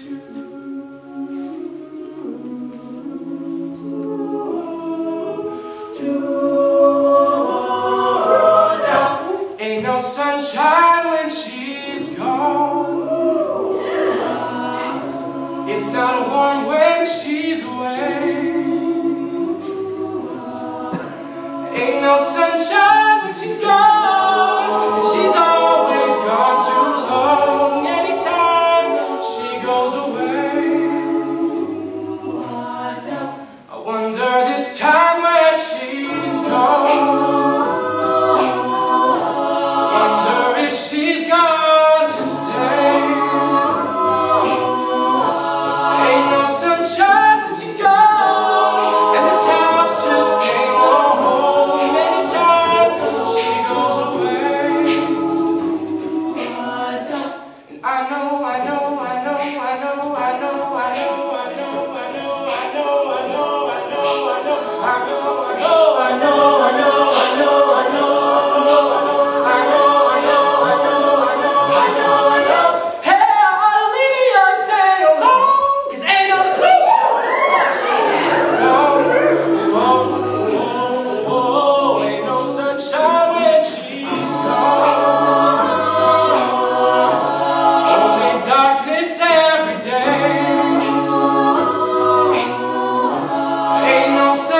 Ain't no sunshine when she's gone. It's not warm when she's away. Ain't no. this time.